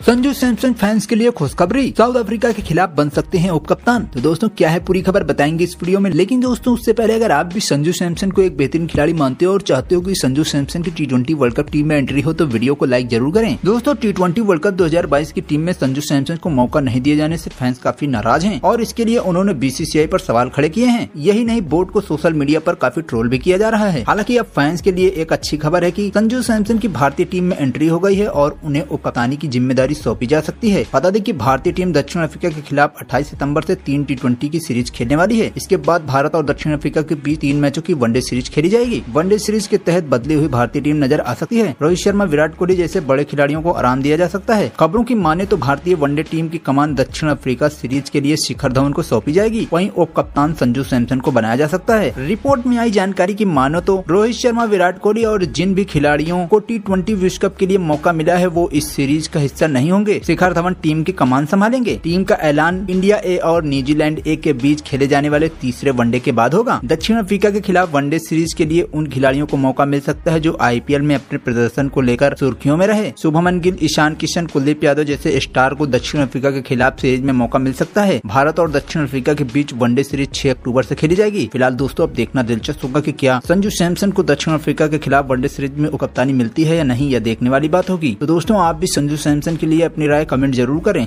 Sanju Samson fans के लिए खुशखबरी। साउथ अफ्रीका के खिलाफ बन सकते हैं उप कप्तान तो दोस्तों, क्या है पूरी खबर बताएँगे इस वीडियो में। लेकिन दोस्तों, उससे पहले अगर आप भी संजू सैमसन को एक बेहतरीन खिलाड़ी मानते हो और चाहते हो कि संजू सैमसन की टी वर्ल्ड कप टीम में एंट्री हो तो वीडियो को लाइक ज़रूर करें। दोस्तों टी वर्ल्ड कप दो हज़ार बाईस की टीम में संजू सैमसन को मौका नहीं दिए जाने ऐसी फैंस काफ़ी नाराज़ है। और इसके लिए उन्होंने बीसीसीआई आरोप सवाल खड़े किए हैं। यही नहीं, बोर्ड को सोशल मीडिया आरोप काफ़ी ट्रोल भी किया जा रहा है। हालाँकि अब फैंस के लिए एक अच्छी खबर है की संजू सैमसन की भारतीय टीम में एंट्री हो गई है और उन्हें उप की ज़िम्मेदारी सौंपी जा सकती है। बता दें कि भारतीय टीम दक्षिण अफ्रीका के खिलाफ 28 सितंबर से तीन टी की सीरीज़ खेलने वाली है। इसके बाद भारत और दक्षिण अफ्रीका के बीच तीन मैचों की वनडे सीरीज़ खेली जाएगी। वनडे सीरीज़ के तहत बदली हुई भारतीय टीम नज़र आ सकती है। रोहित शर्मा, विराट कोहली जैसे बड़े खिलाड़ियों को आराम दिया जा सकता है। खबरों की माने तो भारतीय वनडे टीम की कमान दक्षिण अफ्रीका सीरीज़ के लिए शिखर धवन को सौंपी जाएगी। वहीं उप कप्तान संजू सैमसन को बनाया जा सकता है। रिपोर्ट में आई जानकारी की मानो तो रोहित शर्मा, विराट कोहली और जिन भी खिलाड़ियों को टी ट्वेंटी विश्व कप के लिए मौका मिला है, वो इस सीरीज़ का हिस्सा नहीं होंगे। शिखर धवन टीम की कमान संभालेंगे। टीम का ऐलान इंडिया ए और न्यूजीलैंड ए के बीच खेले जाने वाले तीसरे वनडे के बाद होगा। दक्षिण अफ्रीका के खिलाफ वनडे सीरीज़ के लिए उन खिलाड़ियों को मौका मिल सकता है जो आईपीएल में अपने प्रदर्शन को लेकर सुर्खियों में रहे। शुभमन गिल, ईशान किशन, कुलदीप यादव जैसे स्टार को दक्षिण अफ्रीका के खिलाफ सीरीज़ में मौका मिल सकता है। भारत और दक्षिण अफ्रीका के बीच वनडे सीरीज़ छह अक्टूबर ऐसी खेली जाएगी। फ़िलहाल दोस्तों, अब देखना दिलचस्प होगा की क्या संजू सैमसन को दक्षिण अफ्रीका के खिलाफ वनडे सीरीज़ में कप्तानी मिलती है या नहीं, यह देखने वाली बात होगी। तो दोस्तों, आप भी संजू सैमसन के लिए अपनी राय कमेंट ज़रूर करें।